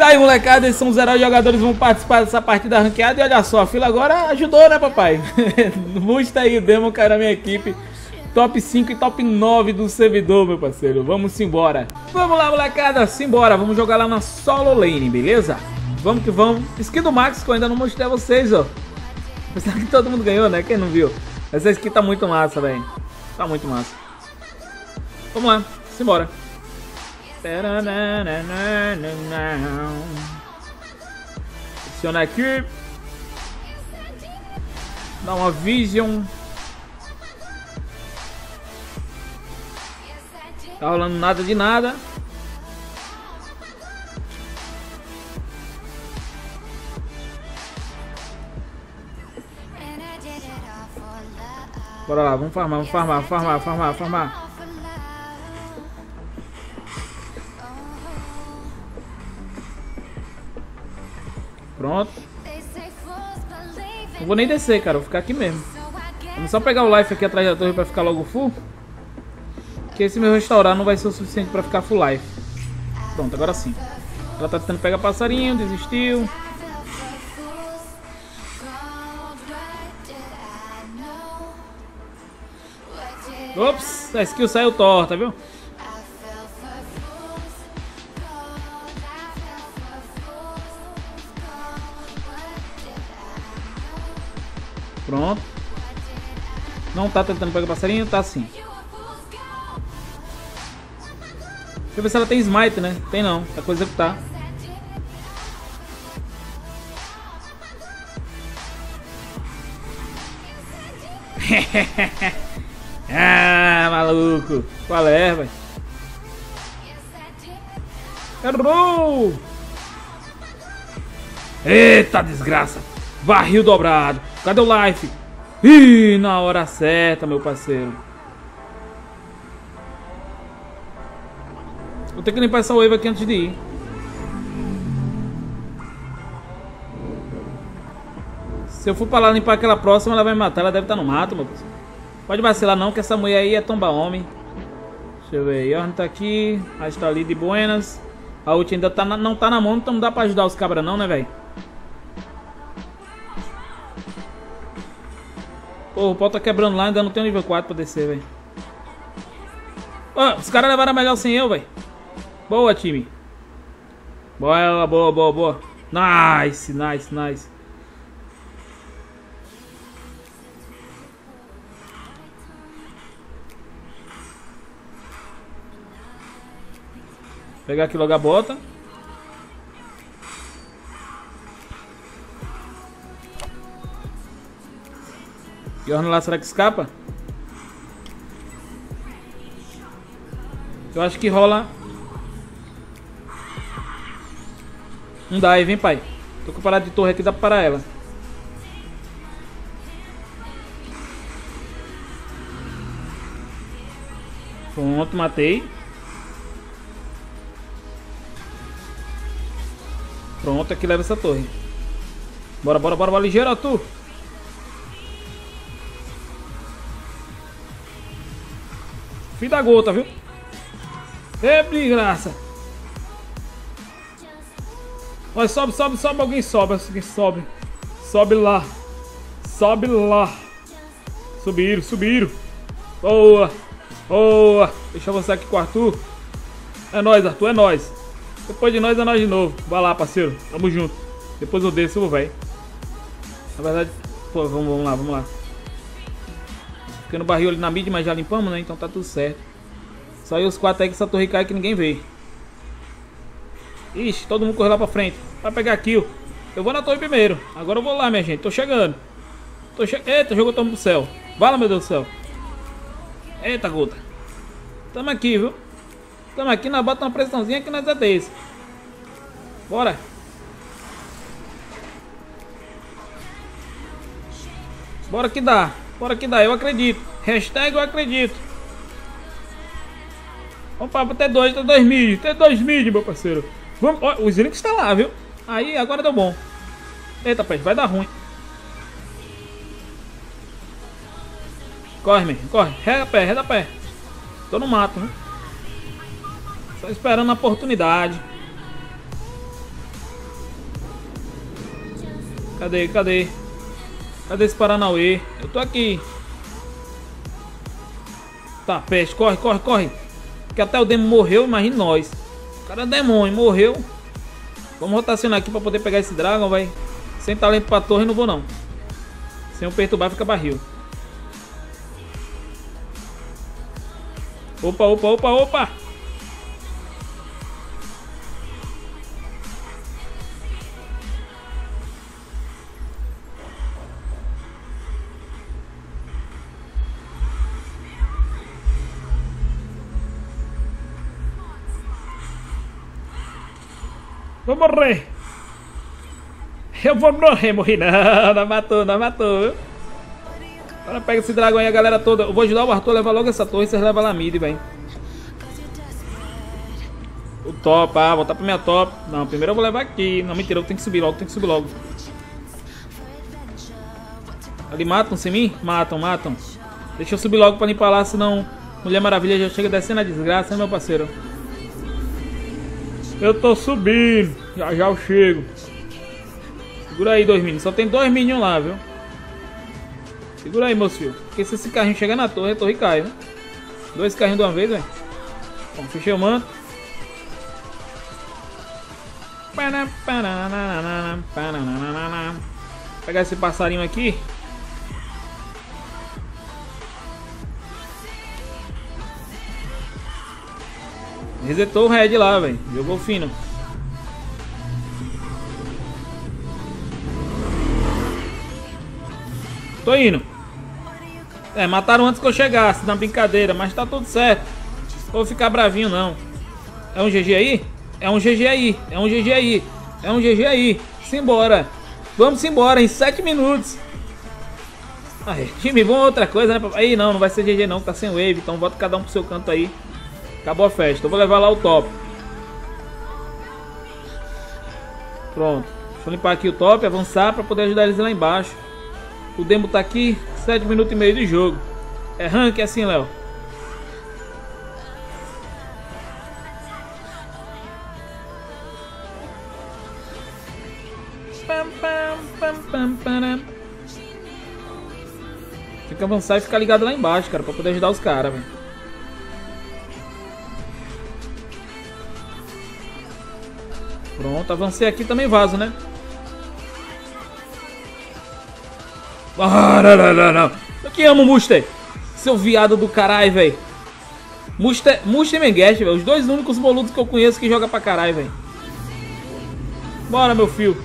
Tá aí, molecada, esses são os heróis jogadores vão participar dessa partida ranqueada. E olha só, a fila agora ajudou, né, papai? Musta aí o demo, cara, minha equipe. Top 5 e top 9 do servidor, meu parceiro. Vamos embora. Vamos lá, molecada, simbora. Vamos jogar lá na solo lane, beleza? Vamos que vamos. Skin do Max que eu ainda não mostrei a vocês, ó. Apesar que todo mundo ganhou, né? Quem não viu? Essa skin tá muito massa, velho. Tá muito massa. Vamos lá, simbora. Adiciona aqui. Dá uma vision. Tá rolando nada de nada. Bora lá, vamos farmar, vamos farmar, farmar, farmar, farmar. Pronto. Não vou nem descer, cara. Vou ficar aqui mesmo. Vamos só pegar o life aqui atrás da torre pra ficar logo full. Que esse meu restaurar não vai ser o suficiente pra ficar full life. Pronto, agora sim. Ela tá tentando pegar passarinho, desistiu. Ops, a skill saiu torta, viu? Pronto. Não tá tentando pegar passarinho, tá sim. Deixa eu ver se ela tem smite, né? Tem não, é coisa que tá. ah, maluco. Qual é, velho? Errou! Eita desgraça! Barril dobrado. Cadê o life? Ih, na hora certa, meu parceiro. Vou ter que limpar essa wave aqui antes de ir. Se eu for pra lá limpar aquela próxima, ela vai me matar. Ela deve estar no mato, meu parceiro. Pode vacilar não, que essa mulher aí é tomba homem. Deixa eu ver. Yorn tá aqui. A está ali de buenas. A ult ainda tá na, não tá na mão, então não dá pra ajudar os cabras não, né, velho? Pô, o pau tá quebrando lá, ainda não tem nível 4 pra descer, velho. Oh, os caras levaram melhor sem eu, velho. Boa, time. Boa, boa, boa, boa. Nice, nice, nice. Pegar aqui logo a bota. Yorn lá, será que escapa? Eu acho que rola Um dive, hein, pai? Tô com parada de torre aqui, dá pra parar ela. Pronto, matei. Pronto, aqui leva essa torre. Bora, bora, bora, bora, ligeiro, tu. Fim da gota, viu? É, graça. Olha, sobe, sobe, sobe, alguém sobe, alguém sobe. Sobe lá. Sobe lá. Subiram, subiram. Boa. Boa. Deixa eu avançar aqui com o Arthur. É nóis, Arthur, é nóis. Depois de nós, é nós de novo. Vai lá, parceiro. Tamo junto. Depois eu desço, velho. Na verdade, pô, vamos, vamos lá, vamos lá. No barril ali na mid, mas já limpamos, né? Então tá tudo certo. Só aí os quatro aí que essa torre cai que ninguém vê. Ixi, todo mundo corre lá pra frente. Vai pegar kill. Eu vou na torre primeiro. Agora eu vou lá, minha gente. Tô chegando. Tô che... Eita, jogou tamo pro céu. Vai lá, meu Deus do céu. Eita, gota. Tamo aqui, viu? Tamo aqui, na bota uma pressãozinha que nós é desse. Bora. Bora que dá. Bora que dá, eu acredito. Hashtag eu acredito. Para até dois, até dois mil, até dois mil, meu parceiro. Vamos, ó, o Zinix está lá, viu? Aí, agora deu bom. Eita, pé, vai dar ruim. Corre, meu, corre. Reda pé, reda pé. Tô no mato, né? Só esperando a oportunidade. Cadê, cadê? Cadê esse Paranauê? Eu tô aqui. Tá, peste, corre, corre, corre. Que até o demo morreu, imagine nós. O cara é demônio, morreu. Vamos rotacionar aqui pra poder pegar esse Dragon, vai. Sem talento pra torre não vou não. Sem o perturbar fica barril. Opa, opa, opa, opa! Vou morrer! Eu vou morrer, morri não, não matou, não matou? Agora pega esse dragão aí, a galera toda. Eu vou ajudar o Arthur a levar logo essa torre, vocês levam lá mid, velho. O top, ah, voltar pra minha top. Não, primeiro eu vou levar aqui. Não, mentira, eu tenho que subir logo, tenho que subir logo. Ali matam-se mim? Matam, matam. Deixa eu subir logo pra limpar lá, senão Mulher Maravilha já chega descendo a desgraça, né, meu parceiro? Eu tô subindo. Já já eu chego. Segura aí, dois minions. Só tem dois minions lá, viu? Segura aí, meus filhos. Porque se esse carrinho chegar na torre, a torre cai, né? Dois carrinhos de uma vez, velho. Bom, fechei o manto. Pegar esse passarinho aqui. Resetou o red lá, velho. Jogou fino. Tô indo. É, mataram antes que eu chegasse na brincadeira, mas tá tudo certo. Vou ficar bravinho não. É um GG aí? É um GG aí. É um GG aí. É um GG aí. Simbora. Vamos embora em 7 minutos. Aí, time bom outra coisa, né? Aí não, não vai ser GG não, tá sem wave. Então bota cada um pro seu canto aí. Acabou a festa. Eu vou levar lá o top. Pronto. Deixa eu limpar aqui o top, avançar para poder ajudar eles lá embaixo. O demo tá aqui, 7 minutos e meio de jogo. É rank assim, Léo. Tem que avançar e ficar ligado lá embaixo, cara, pra poder ajudar os caras, velho. Pronto, avancei aqui também vaso, né? Ah, não, não, não, não. Eu que amo Muster. Seu viado do caralho, velho. Muster, Muster e Menguest, velho. Os dois únicos boludos que eu conheço que joga pra caralho, velho. Bora, meu filho.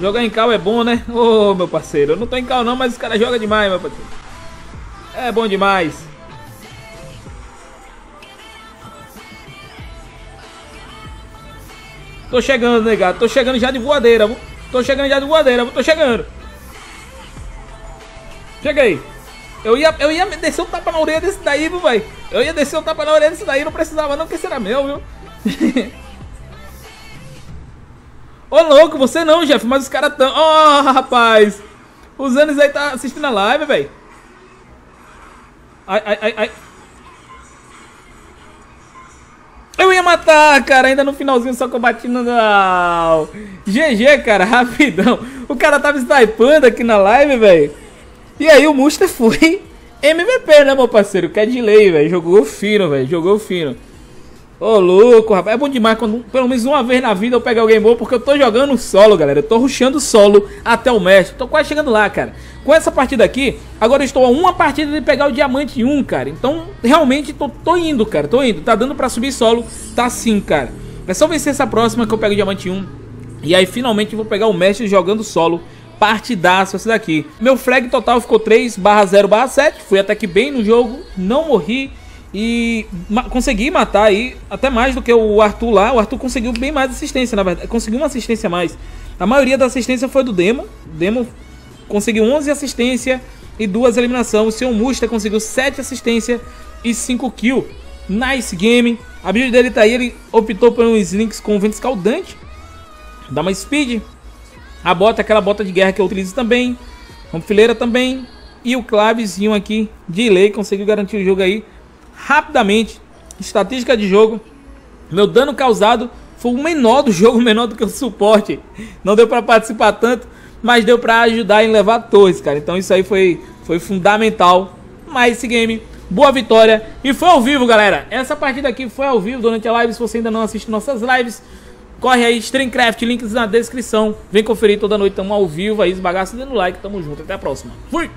Jogar em cal é bom, né? Ô, oh, meu parceiro. Eu não tô em cal não, mas os caras jogam demais, meu parceiro. É bom demais. Tô chegando, negado. Tô chegando já de voadeira. Tô chegando já de voadeira. Tô chegando. Cheguei. Eu ia, eu ia descer o tapa na orelha desse daí, viu, velho? Eu ia descer o tapa na orelha desse daí. Não precisava não, porque será meu, viu? Ô, louco, você não, Jeff. Mas os caras tão... Ó, oh, rapaz. Os anos aí tá assistindo a live, velho. Ai, ai, ai, ai. Matar, cara, ainda no finalzinho, só que eu bati no... Não. GG, cara, rapidão. O cara tava snipando aqui na live, velho. E aí o Muster foi MVP, né, meu parceiro? Que é velho. Jogou fino, velho. Jogou fino. Ô, louco, rapaz. É bom demais quando, pelo menos uma vez na vida, eu pegar alguém bom, porque eu tô jogando solo, galera. Eu tô rushando solo até o mestre. Tô quase chegando lá, cara. Com essa partida aqui, agora estou a uma partida de pegar o diamante 1, cara. Então, realmente, tô, tô indo, cara. Tô indo. Tá dando pra subir solo. Tá sim, cara. É só vencer essa próxima que eu pego o diamante 1. E aí, finalmente, vou pegar o mestre jogando solo. Partidaço essa daqui. Meu flag total ficou 3 barra 0 barra 7. Fui até que bem no jogo. Não morri. E ma consegui matar aí até mais do que o Arthur lá. O Arthur conseguiu bem mais assistência, na verdade. Conseguiu uma assistência a mais. A maioria da assistência foi do Demo. O Demo conseguiu 11 assistência e duas eliminações. O seu Musta conseguiu 7 assistência e 5 kills. Nice game. A build dele tá aí. Ele optou por uns links com vento escaldante. Dá uma speed. A bota, aquela bota de guerra que eu utilizo também. Fileira também. E o clavezinho aqui de lei conseguiu garantir o jogo aí rapidamente. Estatística de jogo. Meu dano causado foi o menor do jogo, menor do que o suporte. Não deu para participar tanto, mas deu para ajudar em levar torres, cara. Então isso aí foi, foi fundamental. Mas esse game, boa vitória. E foi ao vivo, galera. Essa partida aqui foi ao vivo durante a live. Se você ainda não assiste nossas lives, corre aí, Streamcraft, links na descrição. Vem conferir toda noite, tamo ao vivo aí, esbagaça dando like. Tamo junto, até a próxima. Fui!